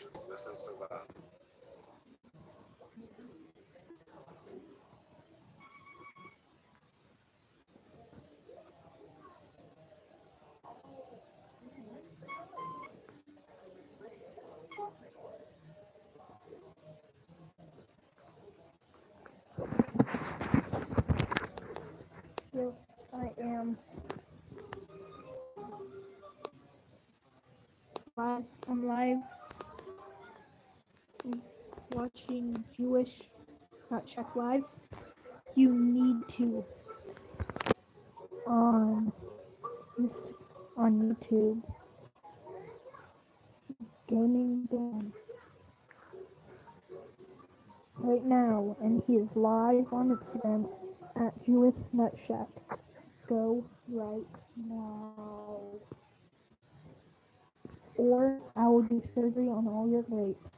This is so. Yes, I am. Live, I'm live watching Jewish not live. You need to um, on this on YouTube. Gaming Dann. Right now, and he is live on Instagram at Jewish Nut Shack. Go right now. Or I will do surgery on all your grapes.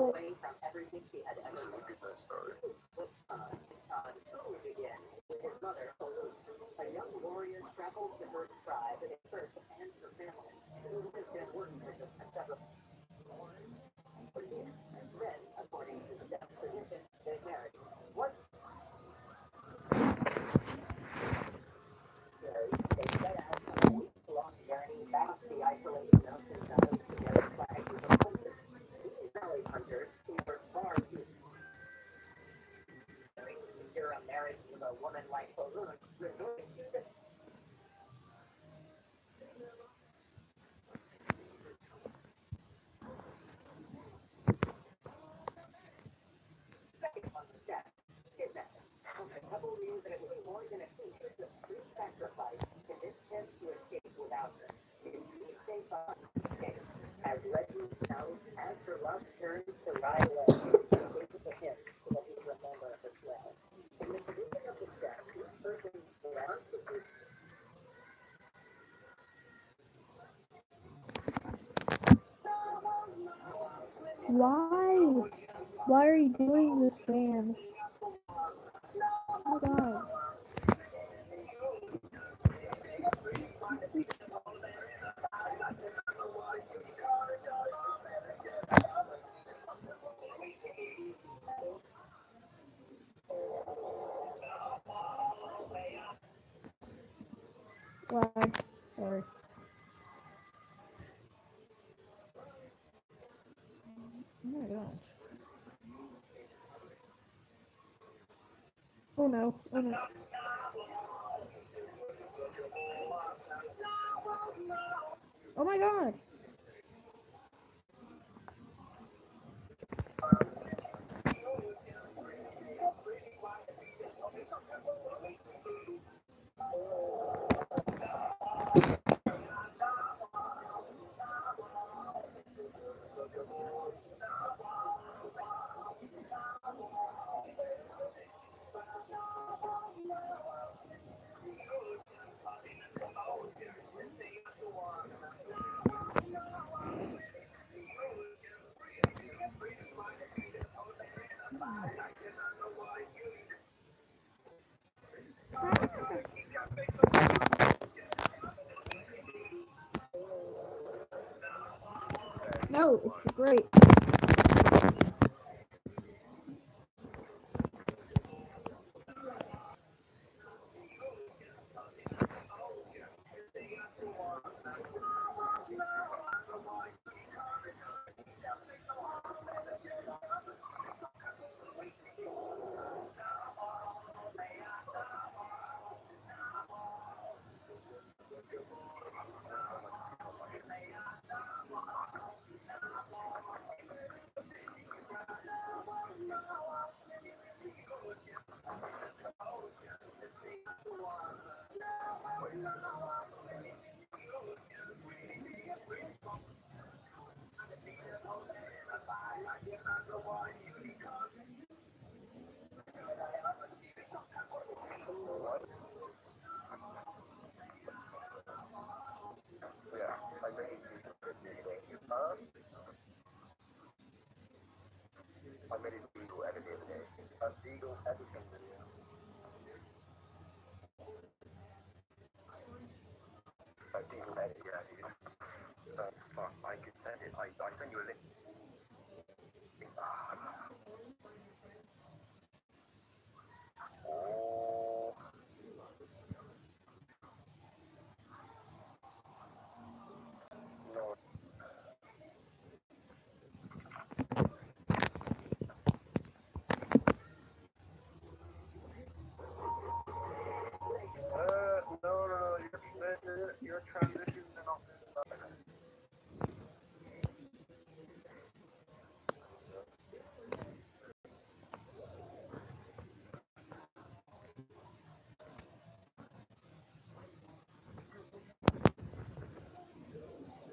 Away from everything she had ever known. Look at that story. This uh, story begins with his mother, a young warrior traveled to her tribe in search of and her family, who has been working for just several for years. Then, according to the death tradition, they married. What woman like Farouk, resorted to second one was death, kidnapping. The couple knew that it was more than a case of true sacrifice to convince him to escape without her. If she stayed behind, escape. As legend knows, as her love turned to rival, she gave it to him so that he would remember her well. In the tradition of the death, each person around the group Why? Why are you doing this, man? Oh my god. Why? Sorry. Oh my gosh. Oh no, oh no. Oh my god. I made a Deagle editing video. A Deagle editing video. A Deagle edit, yeah, dude. Uh, fuck, I could send it. I, I sent you a link. Ah. Oh. No. Uh, no, no, no, you're, you're, you're transitioning off this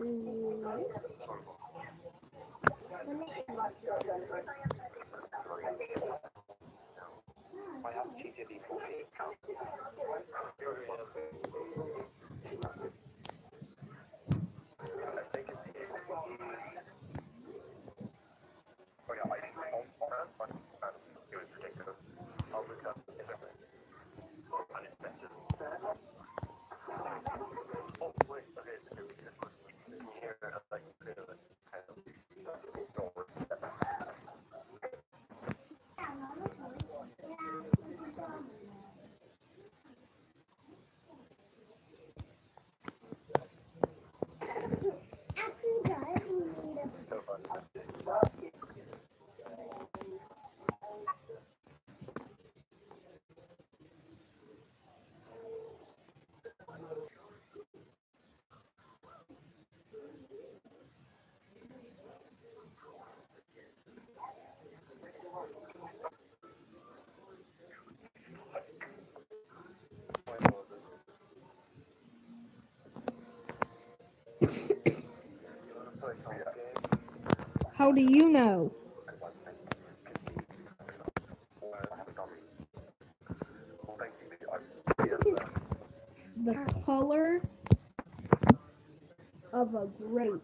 where is I have GTV 14 account. I think it's Oh yeah, I think on on on on it was ridiculous. I'll look up if it and it's better. Oh wait, okay, so this was here like a bit of a kind of door. So fun. How do you know? The color of a grape.